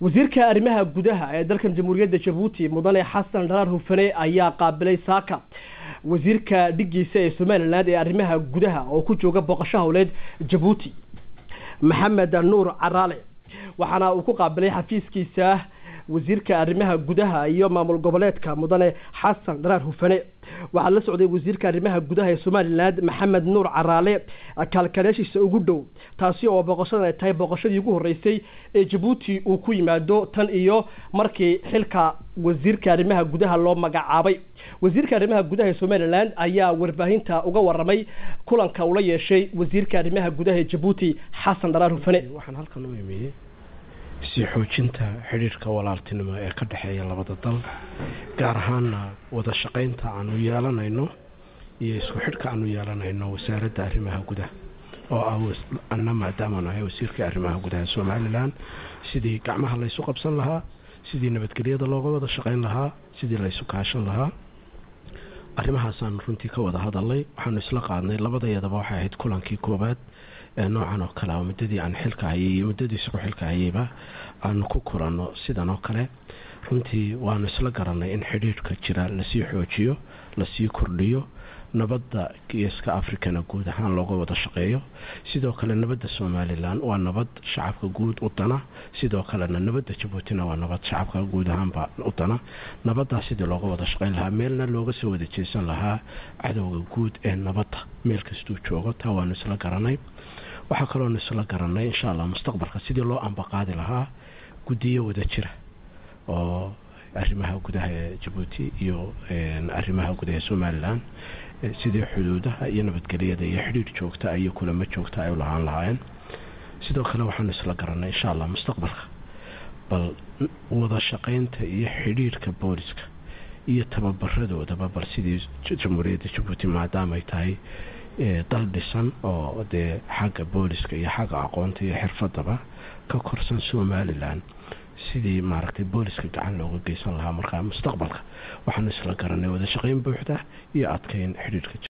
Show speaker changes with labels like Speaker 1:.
Speaker 1: wasiirka arrimaha gudaha ee dalkan jamhuuriyadda jabuuti mudane xasan dharaar hufane ayaa qaabilay saaka. Wasiirka dhigiisa ee somalilan ee arrimaha gudaha oo ku jooga booqasho howleed jabuuti maxamed nuur caraale waxaana uu ku qaabilay xafiiskiisa wasiirka arrimaha gudaha iyo maamul goboleedka mudane xasan dharaar hufane. Waxaa la socday wasiirka arrimaha gudaha ee somalilan maxamed nuur caraale kaalkaleeshiisa ugu dhow taasi oo booqashadan ay tahay booqashadii ugu horreysay ee jabuuti uu ku yimaado tan iyo markii xilka wasiirka arrimaha gudaha loo magacaabay. Wasiirka arrimaha gudaha ee somalilan ayaa warbaahinta uga waramay kulanka ula yeeshay wasiirka arrimaha gudaha ee jabuuti xasan dharaar hufane
Speaker 2: sii xoojinta xidhiirka walaaltinimo ee ka dhexeeya labada dal gaar ahaana wada shaqaynta aanu yeelanayno iyo isku xidhka aanu yeelanayno wasaaradda arrimaha gudaha oo ah anna maadaamaanu ahay wasiirkai arrimaha gudaha somalilan sidii gacmaha laysu qabsan lahaa sidii nabadgelyada looga wada shaqayn lahaa sidii laysu kaashan lahaa. Arrimahaasaan runtii ka wada hadalnay waxaanu isla qaadnay labadayadaba waxay ahayd kulankii koobaad ee noocan oo kale muddadii aan xilka hayay iyo muddadii isku xilka hayayba aanu ku kulanno sidan oo kale. Runtii waanu isla garanay in xidhiirhka jira la sii xoojiyo la sii kordhiyo nabadda geeska africana guud ahaan looga wada shaqeeyo. Sidoo kale nabadda somalilan waa nabad shacabka guud u dana. Sidoo kalena nabadda jabuutina waa nabad shacabka guud ahaanba u dana. Nabaddaa sidii looga wada shaqayn lahaa meelna looga soo wada jeesan lahaa cadowga guud ee nabadda. Meel kastuu joogo taa waanu isla garanay. Waxaa kaloonu isla garanay insha allah mustaqbalka sidii loo ambaqaadi lahaa guddiyo wada jira oo arrimaha gudaha ee jabuuti iyo arrimaha gudaha somalilan sidii xuduudaha iyo nabadgelyada iyo xidhiir joogta iyo kulamo joogta ay u lahaan lahaayeen. Sidoo kale waxaanu isla garanay insha allah mustaqbalka bal wada shaqaynta iyo xidhiirka booliska iyo tababaradoodaba bal sidii jamhuuriyadda jabuuti maadaama ay tahay dal dhisan oo dee xagga booliska iyo xagga aqoonta iyo xirfadaba ka korsan somalilan sidii maaragtay booliska gacan looga geysan lahaa markaa mustaqbalka. Waxaanu isla garanay wada shaqayn buuxda iyo adkeyn xidhiirka